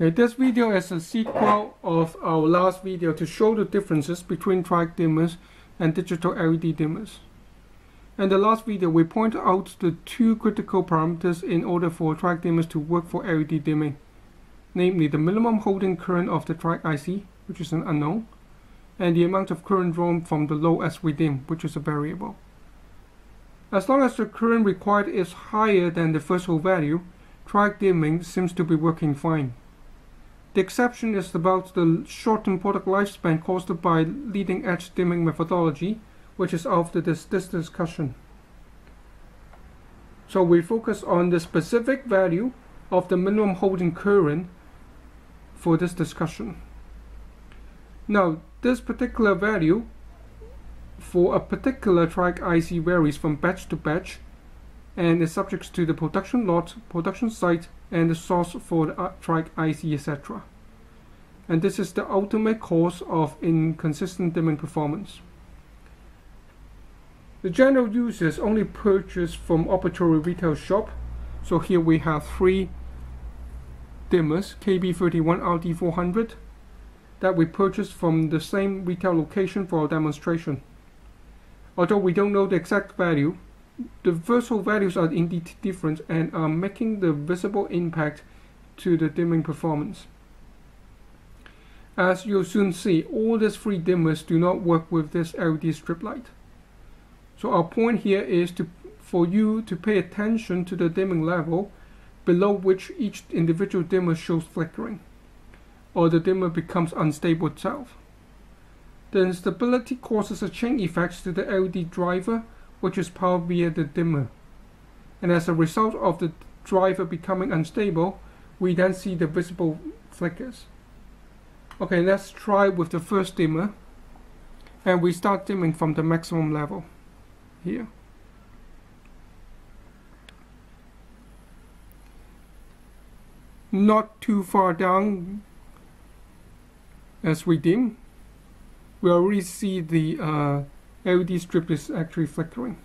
Okay, this video is a sequel of our last video to show the differences between TRIAC dimmers and digital LED dimmers. In the last video, we pointed out the two critical parameters in order for TRIAC dimmers to work for LED dimming, namely the minimum holding current of the TRIAC IC, which is an unknown, and the amount of current drawn from the load as we dim, which is a variable. As long as the current required is higher than the threshold value, TRIAC dimming seems to be working fine. The exception is about the shortened product lifespan caused by leading edge dimming methodology, which is after this, this discussion. So we focus on the specific value of the minimum holding current for this discussion. Now, this particular value for a particular TRIAC IC varies from batch to batch and is subject to the production lot, production site, and the source for the TRIAC IC, etc. And this is the ultimate cause of inconsistent dimming performance. The general users only purchase from arbitrary retail shop. So here we have three dimmers, KB31RD400, that we purchased from the same retail location for our demonstration. Although we don't know the exact value, the threshold values are indeed different and are making the visible impact to the dimming performance. As you'll soon see, all these three dimmers do not work with this LED strip light. So our point here is to, for you to pay attention to the dimming level below which each individual dimmer shows flickering, or the dimmer becomes unstable itself. The instability causes a chain effect to the LED driver which is powered via the dimmer. And as a result of the driver becoming unstable, we then see the visible flickers. Okay, let's try with the first dimmer. And we start dimming from the maximum level here. Not too far down as we dim, we already see the uh, LED strip is actually flickering.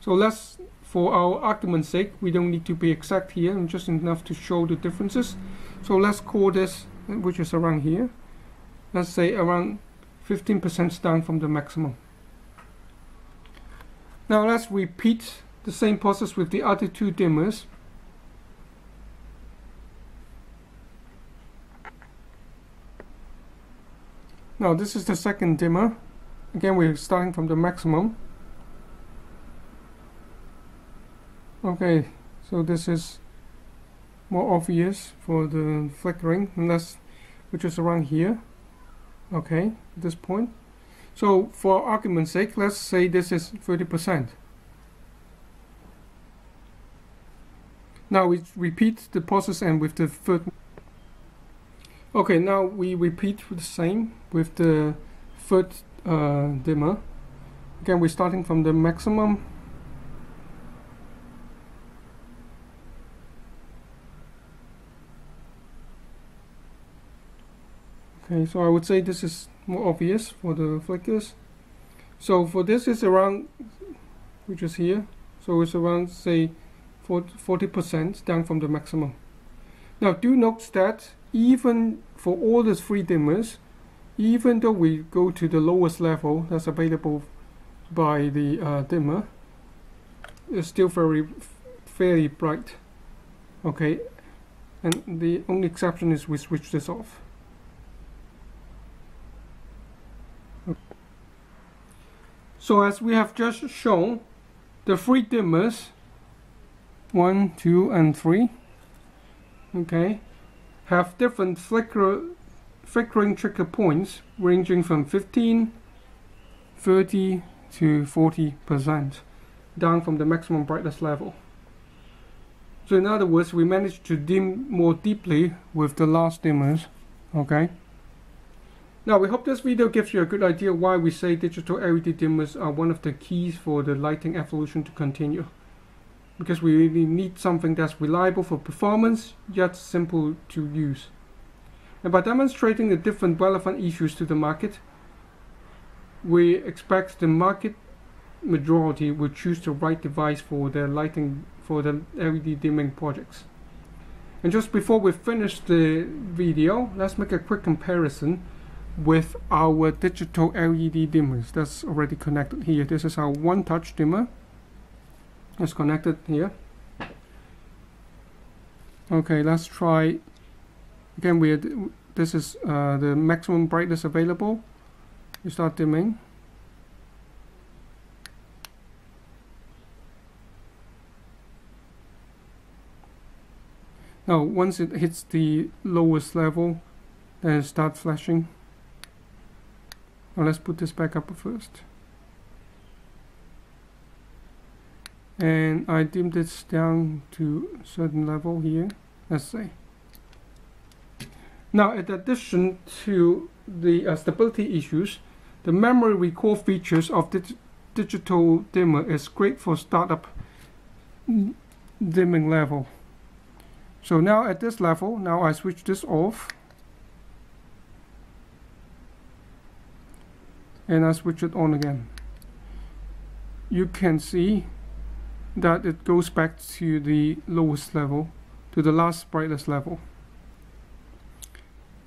So let's, for our argument's sake, we don't need to be exact here, and just enough to show the differences. So let's call this, which is around here, let's say around 15% down from the maximum. Now let's repeat the same process with the other two dimmers. Now this is the second dimmer again we're starting from the maximum. Okay so this is more obvious for the flickering unless which is around here. Okay at this point. So for argument's sake let's say this is 30% now we repeat the process and with the third okay now we repeat the same with the third uh, dimmer. Again, we're starting from the maximum. Okay, so I would say this is more obvious for the flickers. So for this is around, which is here, so it's around say 40% down from the maximum. Now do note that even for all the three dimmers, even though we go to the lowest level that's available by the uh, dimmer, it's still very fairly bright. Okay, and the only exception is we switch this off. So as we have just shown, the three dimmers, one, two, and three, okay, have different flicker flickering trigger points ranging from 15, 30 to 40% down from the maximum brightness level. So in other words, we managed to dim more deeply with the last dimmers, okay? Now we hope this video gives you a good idea why we say digital LED dimmers are one of the keys for the lighting evolution to continue. Because we really need something that's reliable for performance, yet simple to use. And by demonstrating the different relevant issues to the market, we expect the market majority will choose the right device for their lighting for the LED dimming projects. And just before we finish the video, let's make a quick comparison with our digital LED dimmers that's already connected here. This is our one touch dimmer. It's connected here. Okay, let's try again we this is uh, the maximum brightness available. You start dimming. Now once it hits the lowest level then it starts flashing. Now let's put this back up first. And I dim this down to certain level here, let's say. Now in addition to the uh, stability issues, the memory recall features of the digital dimmer is great for startup dimming level. So now at this level, now I switch this off. And I switch it on again. You can see that it goes back to the lowest level, to the last brightest level.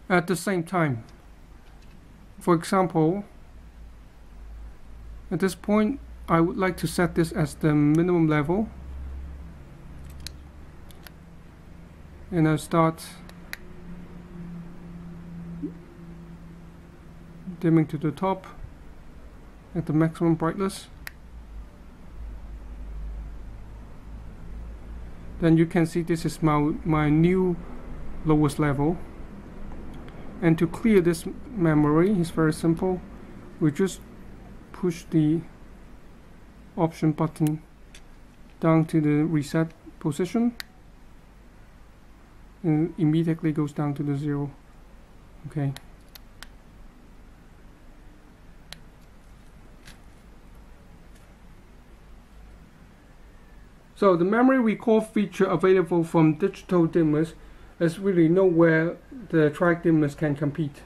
At the same time, for example, at this point, I would like to set this as the minimum level. And I start dimming to the top at the maximum brightness. Then you can see this is my, my new lowest level and to clear this memory is very simple. We just push the option button down to the reset position. And immediately goes down to the zero. Okay. So the memory recall feature available from digital dimmers is really nowhere the dimmers can compete.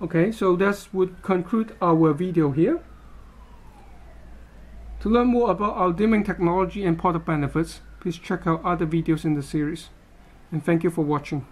Okay so that would conclude our video here. To learn more about our dimming technology and product benefits please check out other videos in the series. And thank you for watching.